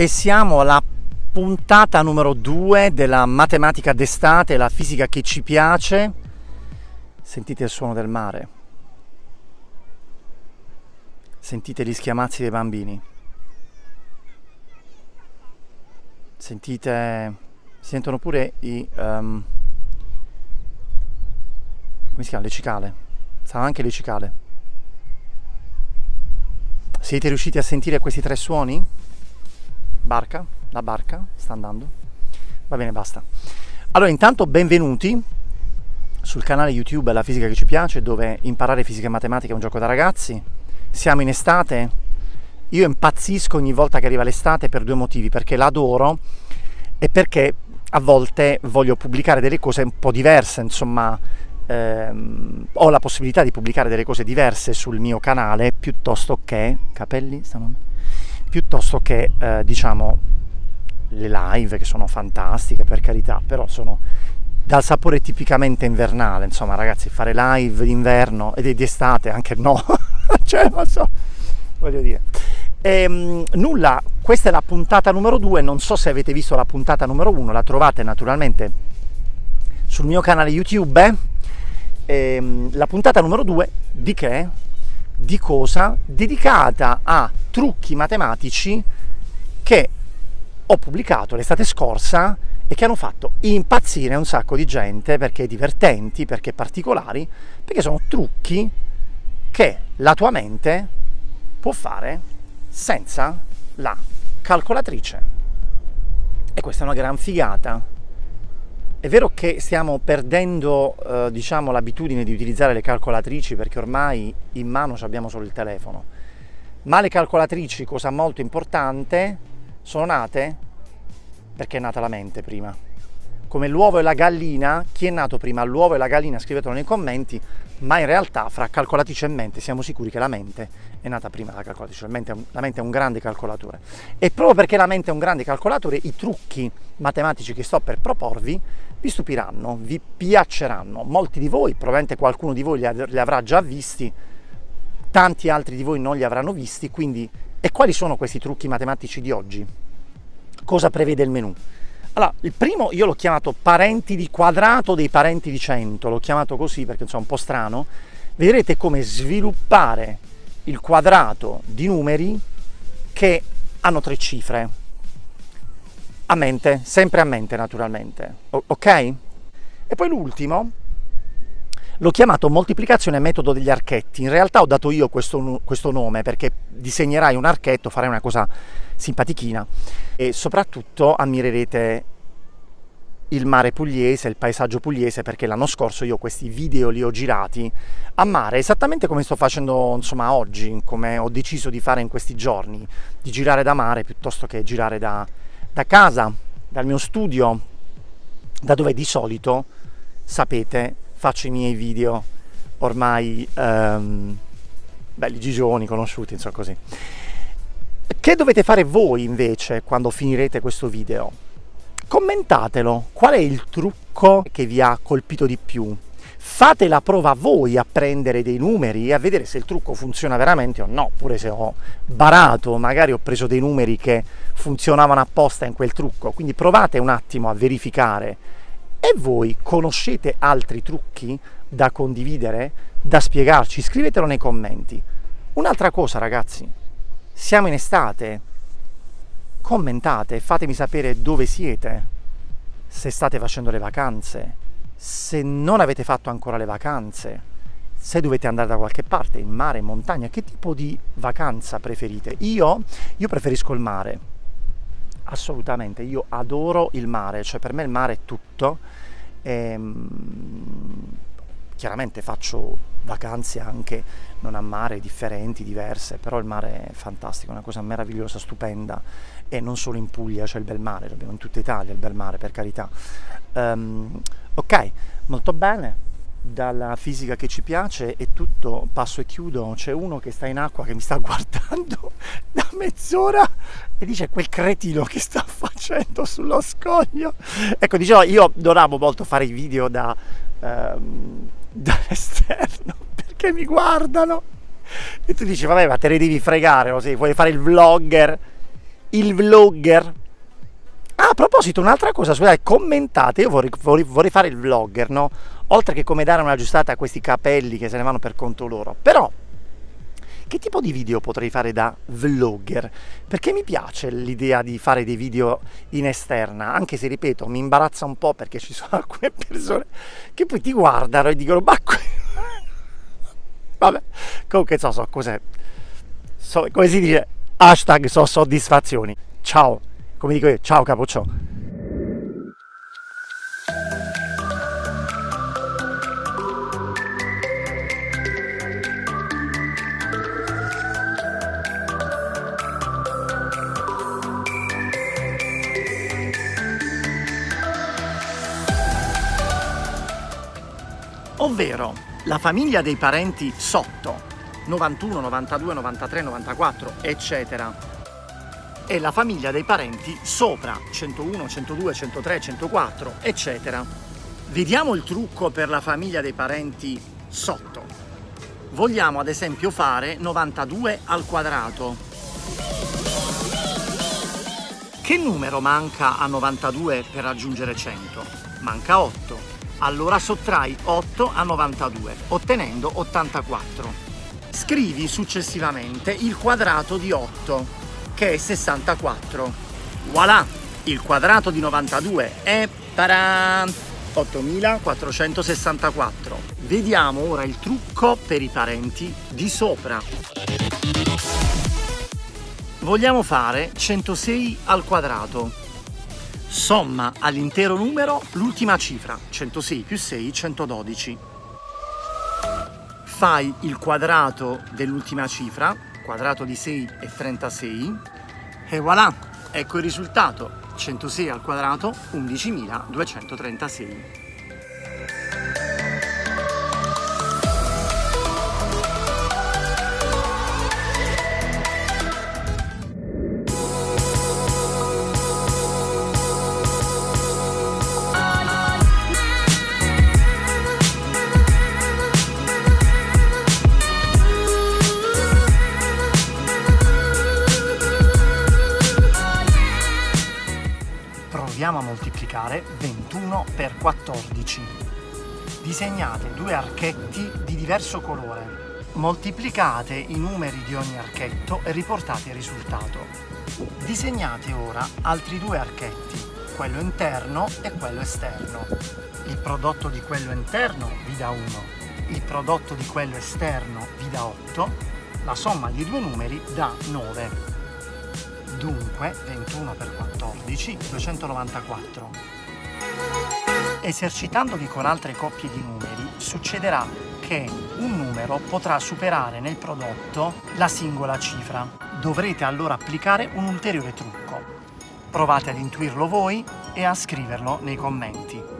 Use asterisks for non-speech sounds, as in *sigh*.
E siamo alla puntata numero 2 della matematica d'estate, la fisica che ci piace. Sentite il suono del mare. Sentite gli schiamazzi dei bambini. Sentite, sentono pure i... Um, come si chiama? Le cicale. Stanno anche le cicale. Siete riusciti a sentire questi tre suoni? Barca, la barca sta andando. Va bene, basta. Allora, intanto benvenuti sul canale YouTube La fisica che ci piace, dove imparare fisica e matematica è un gioco da ragazzi. Siamo in estate. Io impazzisco ogni volta che arriva l'estate per due motivi, perché l'adoro e perché a volte voglio pubblicare delle cose un po' diverse, insomma, ehm, ho la possibilità di pubblicare delle cose diverse sul mio canale piuttosto che capelli stanno piuttosto che eh, diciamo le live che sono fantastiche per carità però sono dal sapore tipicamente invernale insomma ragazzi fare live d'inverno e di estate anche no *laughs* cioè non so voglio dire e, ehm, nulla questa è la puntata numero 2 non so se avete visto la puntata numero 1 la trovate naturalmente sul mio canale youtube eh? ehm, la puntata numero 2 di che? Di cosa? Dedicata a trucchi matematici che ho pubblicato l'estate scorsa e che hanno fatto impazzire un sacco di gente perché divertenti, perché particolari, perché sono trucchi che la tua mente può fare senza la calcolatrice. E questa è una gran figata è vero che stiamo perdendo eh, diciamo, l'abitudine di utilizzare le calcolatrici perché ormai in mano abbiamo solo il telefono, ma le calcolatrici, cosa molto importante, sono nate perché è nata la mente prima. Come l'uovo e la gallina, chi è nato prima, l'uovo e la gallina? Scrivetelo nei commenti, ma in realtà fra calcolatrice e mente siamo sicuri che la mente è nata prima della calcolatrice, la mente, la mente è un grande calcolatore. E proprio perché la mente è un grande calcolatore, i trucchi matematici che sto per proporvi vi stupiranno, vi piaceranno. Molti di voi, probabilmente qualcuno di voi li, li avrà già visti, tanti altri di voi non li avranno visti, quindi e quali sono questi trucchi matematici di oggi? Cosa prevede il menu? Allora, il primo io l'ho chiamato parenti di quadrato dei parenti di 100, l'ho chiamato così perché insomma è un po' strano. Vedrete come sviluppare il quadrato di numeri che hanno tre cifre a mente, sempre a mente naturalmente, o- ok? E poi l'ultimo, l'ho chiamato moltiplicazione metodo degli archetti, in realtà ho dato io questo, questo nome perché disegnerai un archetto, farai una cosa simpatichina e soprattutto ammirerete il mare pugliese, il paesaggio pugliese, perché l'anno scorso io questi video li ho girati a mare, esattamente come sto facendo insomma oggi, come ho deciso di fare in questi giorni, di girare da mare piuttosto che girare da, da casa, dal mio studio, da dove di solito, sapete, faccio i miei video ormai um, belli gigioni, conosciuti, insomma così. Che dovete fare voi invece quando finirete questo video? Commentatelo, qual è il trucco che vi ha colpito di più? fate la prova voi a prendere dei numeri e a vedere se il trucco funziona veramente o no, oppure se ho barato, magari ho preso dei numeri che funzionavano apposta in quel trucco, quindi provate un attimo a verificare. E voi conoscete altri trucchi da condividere, da spiegarci? Scrivetelo nei commenti. Un'altra cosa ragazzi, siamo in estate, commentate, fatemi sapere dove siete, se state facendo le vacanze, se non avete fatto ancora le vacanze, se dovete andare da qualche parte, in mare, in montagna, che tipo di vacanza preferite? Io, io preferisco il mare, assolutamente, io adoro il mare, cioè per me il mare è tutto. Ehm, chiaramente faccio vacanze anche non a mare, differenti, diverse, però il mare è fantastico, è una cosa meravigliosa, stupenda e non solo in Puglia c'è il bel mare, abbiamo in tutta Italia il bel mare per carità. Um, ok, molto bene, dalla fisica che ci piace e tutto, passo e chiudo, c'è uno che sta in acqua che mi sta *laughs* guardando da mezz'ora e dice quel cretino che sta facendo sullo scoglio. Ecco, dicevo, io non amo molto fare i video da, um, *laughs* dall'esterno perché mi guardano e tu dici, vabbè, ma te ne devi fregare così, vuoi fare il vlogger? il vlogger. Proposito, un'altra cosa, scusate, commentate, io vorrei, vorrei, vorrei fare il vlogger, no? Oltre che come dare una giustata a questi capelli che se ne vanno per conto loro. Però, che tipo di video potrei fare da vlogger? Perché mi piace l'idea di fare dei video in esterna, anche se, ripeto, mi imbarazza un po' perché ci sono *laughs* alcune persone che poi ti guardano e dicono, ma... *laughs* Vabbè, comunque so, so cos'è. So, come si dice? Hashtag so soddisfazioni. Ciao come dico io, ciao capoccio. Ovvero la famiglia dei parenti sotto 91, 92, 93, 94, eccetera e la famiglia dei parenti sopra 101, 102, 103, 104, eccetera. Vediamo il trucco per la famiglia dei parenti sotto. Vogliamo ad esempio fare 92 al quadrato. Che numero manca a 92 per raggiungere 100? Manca 8. Allora sottrai 8 a 92, ottenendo 84. Scrivi successivamente il quadrato di 8 che è 64. Voilà! Il quadrato di 92 è 8464. Vediamo ora il trucco per i parenti di sopra. Vogliamo fare 106 al quadrato. Somma all'intero numero l'ultima cifra, 106 più 6, 112. Fai il quadrato dell'ultima cifra, quadrato di 6 è 36 e voilà, ecco il risultato, 106 al quadrato 11.236. proviamo a moltiplicare 21 per 14. Disegnate due archetti di diverso colore. Moltiplicate i numeri di ogni archetto e riportate il risultato. Disegnate ora altri due archetti, quello interno e quello esterno. Il prodotto di quello interno vi dà 1, il prodotto di quello esterno vi dà 8, la somma di due numeri dà 9. Dunque 21 per 14, 294. Esercitandovi con altre coppie di numeri succederà che un numero potrà superare nel prodotto la singola cifra. Dovrete allora applicare un ulteriore trucco. Provate ad intuirlo voi e a scriverlo nei commenti.